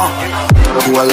Who alive?